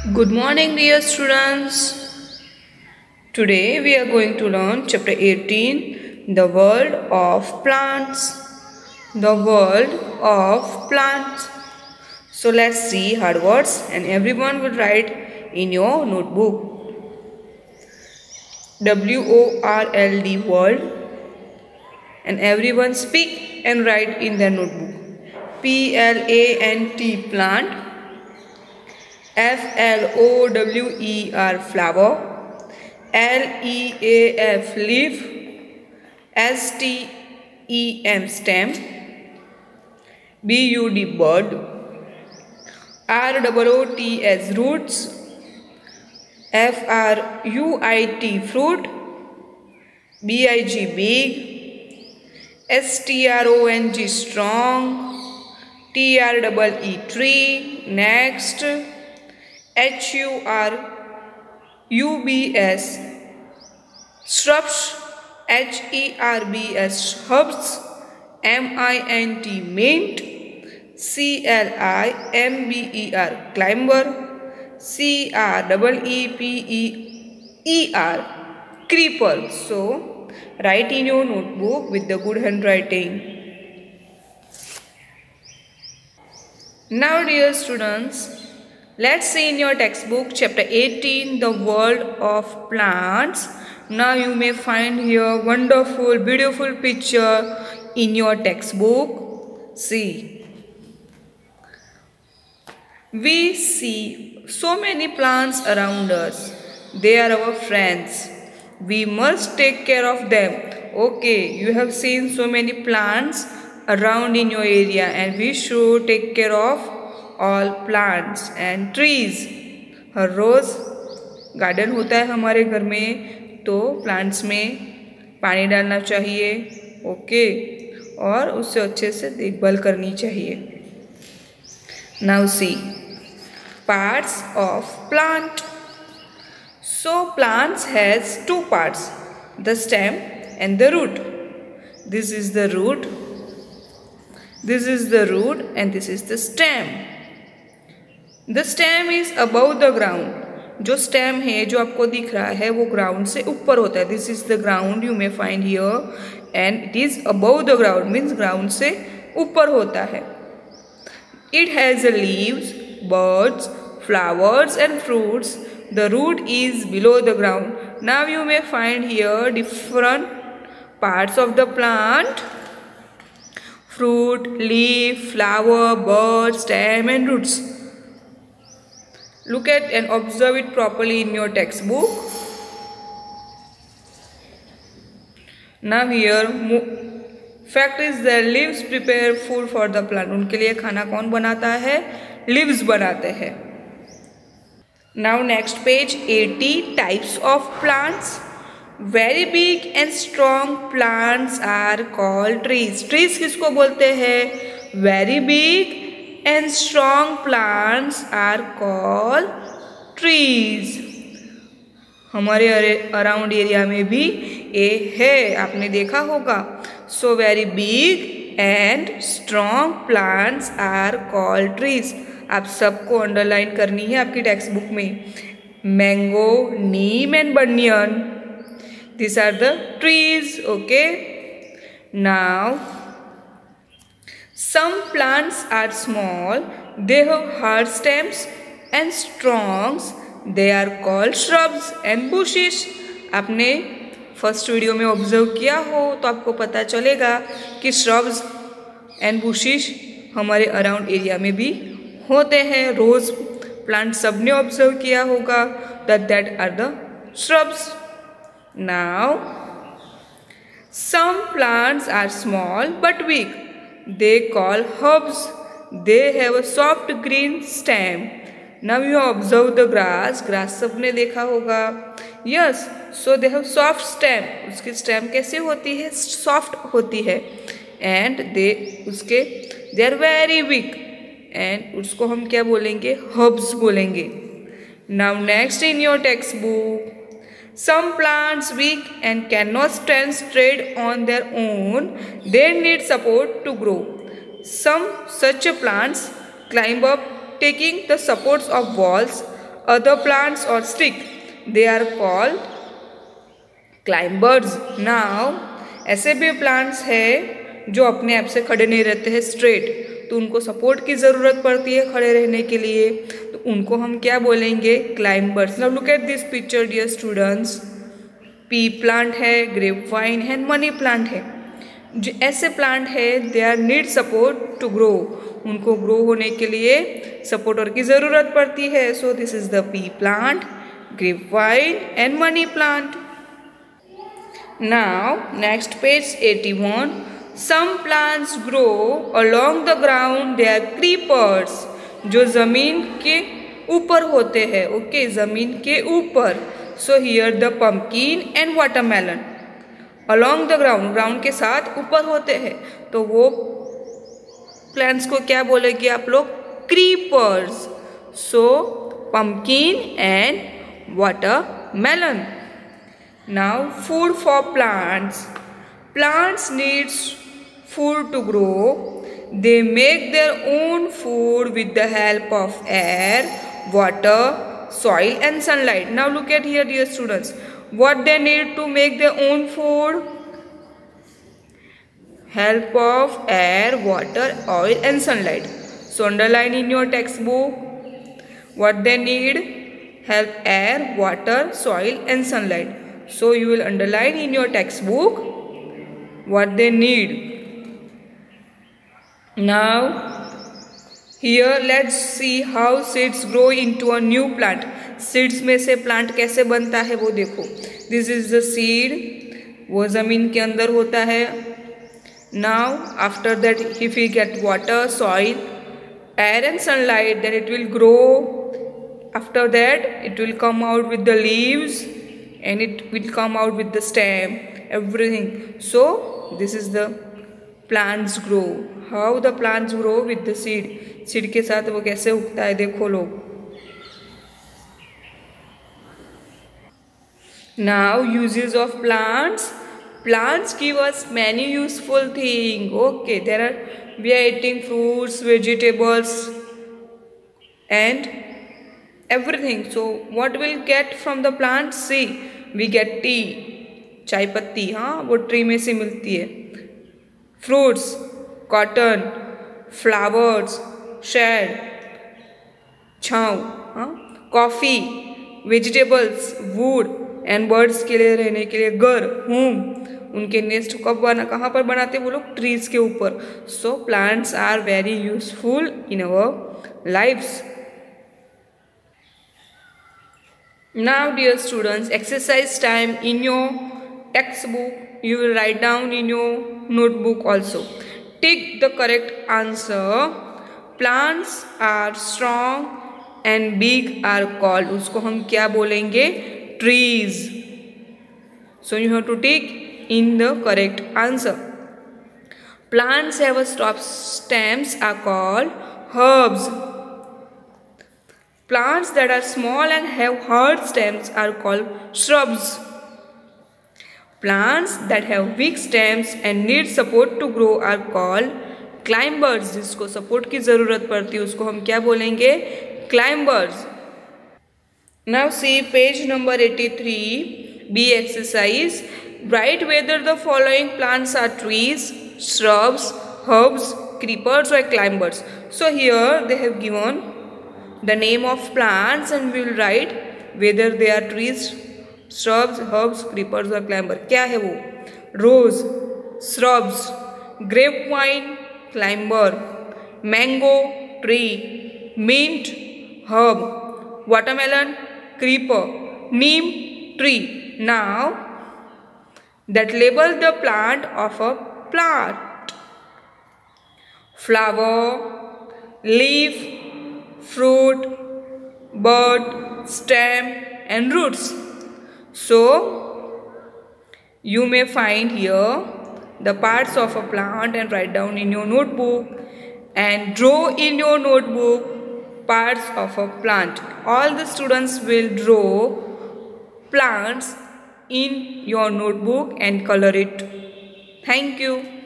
Good morning, dear students. Today we are going to learn chapter 18 The World of Plants. The World of Plants. So let's see hard words, and everyone will write in your notebook. W O R L D World, and everyone speak and write in their notebook. P L A N T Plant. F L O W E R flower, L E A F leaf, S T E M stem, B U D bird, R O O T S roots, F R U I T fruit, B I G big, S T R O N G strong, T R E E tree, next. H U R U B S shrubs H E R B S shrubs M I N T mint C L I M B E R climber C R double E P E E R creeper. So write in your notebook with the good handwriting. Now dear students Let's see in your textbook chapter 18 the world of plants. Now you may find here wonderful beautiful picture in your textbook. See. We see so many plants around us. They are our friends. We must take care of them. Okay, you have seen so many plants around in your area and we should take care of all plants and trees हर रोज़ garden होता है हमारे घर में तो plants में पानी डालना चाहिए ओके और उससे अच्छे से देखभाल करनी चाहिए। Now see parts of plant so plants has two parts the stem and the root this is the root this is the root and this is the stem the stem is above the ground जो stem है जो आपको दिख रहा है वो ground से ऊपर होता है. This is the ground you may find here and it is above the ground means ground से ऊपर होता है. It has leaves birds flowers and fruits the root is below the ground now you may find here different parts of the plant fruit, leaf, flower, bird, stem and roots. Look at and observe it properly in your textbook. Now here fact is that leaves prepare food for the plant. उनके लिए खाना कौन बनाता है leaves बनाते हैं Now next page 80 types of plants. Very big and strong plants are called trees. Trees किसको बोलते हैं Very big and strong plants are called trees. हमारे अराउंड एरिया में भी ए है। आपने देखा होगा। So very big and strong plants are called trees आप सबको अंडरलाइन करनी है आपकी टेक्स्ट बुक में। Mango neem and banyan this are the trees okay now Some plants are small, they have hard stems and strongs. They are called shrubs and bushes. आपने first video में observe किया हो तो आपको पता चलेगा कि श्रब्स एंड बुशिश हमारे अराउंड एरिया में भी होते हैं रोज प्लांट सबने ऑब्ज़र्व किया होगा that that are the shrubs now some plants are small but weak they call herbs. They have a soft green stem. Now you observe the grass. Grass सबने देखा होगा. Yes, so they have soft stem. उसकी stem कैसे होती है? Soft होती है. And they उसके they are very weak. And उसको हम क्या बोलेंगे? Herbs बोलेंगे. Now next in your textbook. Some plants weak and cannot stand straight on their own. They need support to grow. Some such plants climb up taking the supports of walls. other plants or stick. They are called climbers. Now, ऐसे भी plants है जो अपने आप से खड़े नहीं रहते हैं स्ट्रेट तो उनको सपोर्ट की ज़रूरत पड़ती है खड़े रहने के लिए उनको हम क्या बोलेंगे? Climbers now look at this picture dear students pea plant है ग्रेप वाइन है मनी प्लांट है. जो ऐसे प्लांट है they are need support to grow उनको ग्रो होने के लिए सपोर्टर की ज़रूरत पड़ती है. So this is the pea plant grape vine and money plant now next page eighty one plants grow along the ground they are creepers जो ज़मीन के ऊपर होते हैं ओके ज़मीन के ऊपर। So here the pumpkin and watermelon along the ground ground के साथ ऊपर होते हैं। तो वो प्लांट्स को क्या बोलेगी आप लोग? Creepers so pumpkin and water melon now food for plants plants needs food to grow they make their own food with the help of air water soil and sunlight. Now look at here dear students. What they need to make their own food? Help of air water oil and sunlight. So underline in your textbook. What they need? Help air water soil and sunlight. So you will underline in your textbook what they need Now, here let's see how seeds grow into a new plant. Seeds में से plant कैसे बनता है वो देखो This is the seed. वो ज़मीन के अंदर होता है Now, after that, if we get water, soil, air and sunlight, then it will grow. After that, it will come out with the leaves and it will come out with the stem, everything. So, this is the plants grow how the plants grow with the seed seed के साथ वो कैसे उगता है देखो लोग. Now usages of plants plants give us many useful thing okay there are we are eating fruits vegetables and everything. So, what we'll get from the plant see, we get tea. चाय पत्ती हाँ वो tree में से मिलती है. Fruits, cotton, flowers shade छाँव हाँ coffee, vegetables, wood and birds के लिए रहने के लिए घर होम उनके नेस्ट कब बना, कहाँ पर बनाते वो लोग? ट्रीज के ऊपर. So plants are very useful in our lifes now dear students exercise time in your text Book you will write down in your notebook also Take the correct answer. Plants are strong and big are called. उसको हम क्या बोलेंगे trees. So you have to take in the correct answer. Plants have a stop stems are called herbs. Plants that are small and have hard stems are called shrubs. Plants that have weak stems and need support to grow are called climbers. जिसको support की ज़रूरत पड़ती है उसको हम क्या बोलेंगे climbers. Now see page number 83 B exercise. Write whether the following plants are trees, shrubs, herbs, creepers or climbers. So here they have given the name of plants and we will write whether they are trees, shrubs herbs creepers और climber क्या है वो? Rose shrubs grape vine climber mango tree mint herb watermelon creeper neem tree now that label the plant of a plant. Flower, leaf, fruit bud stem and roots. So, you may find here the parts of a plant and write down in your notebook and draw in your notebook parts of a plant. All the students will draw plants in your notebook and color it. Thank you.